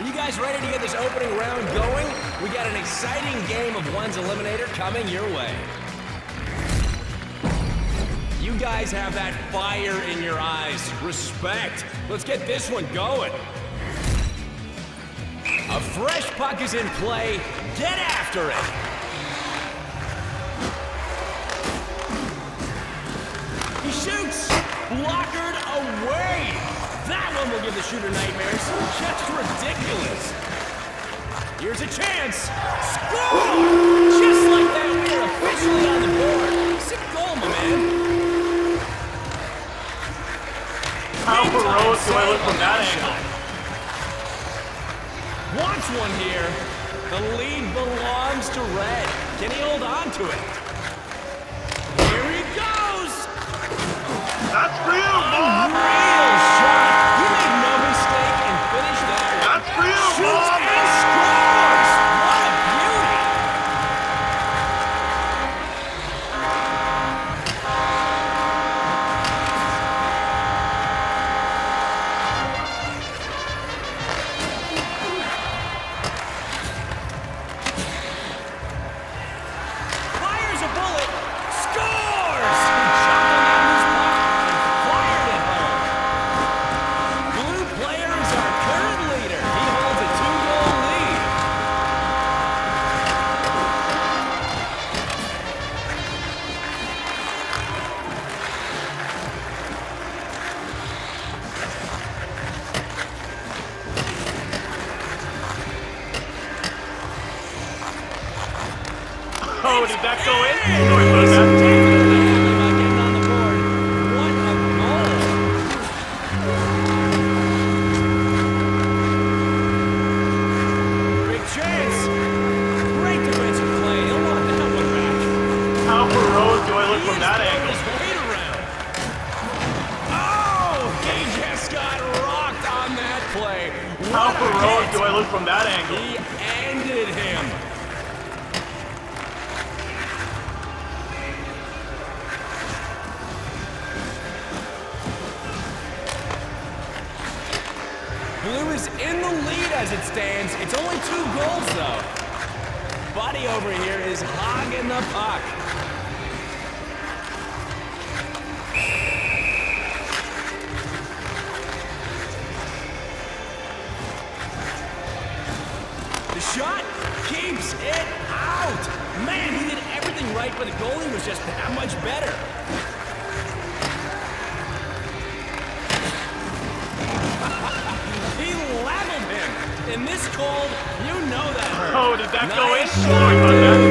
Are you guys ready to get this opening round going? We got an exciting game of One's Eliminator coming your way. You guys have that fire in your eyes. Respect. Let's get this one going. A fresh puck is in play. Get after it. That one will give the shooter nightmares. Just ridiculous. Here's a chance. Score! Just like that, we are officially on the board. Sick goal, my man. How heroic do I look from that angle? Wants one here. The lead belongs to Red. Can he hold on to it? Here he goes! That's for you, Mom! Oh, did that go in? Hey! Sorry about that. Definitely not getting on the board. What a goal! Big chance. Great defensive play. He'll want that one back. How heroic do I look from that angle? his around. Oh, he just got rocked on that play. How heroic do I look from that angle? He ended him. Is in the lead as it stands. It's only two goals, though. Buddy over here is hogging the puck. The shot keeps it out. Man, he did everything right, but the goalie was just that much better. He leveled him. In this cold, you know that hurt. Oh, did that go in? Sorry about that.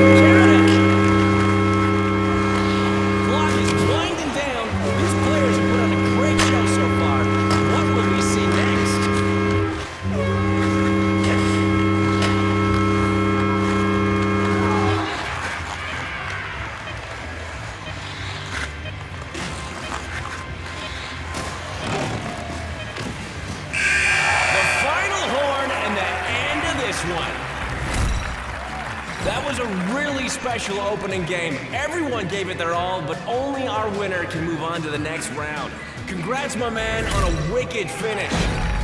This one. That was a really special opening game. Everyone gave it their all, but only our winner can move on to the next round. Congrats, my man, on a wicked finish.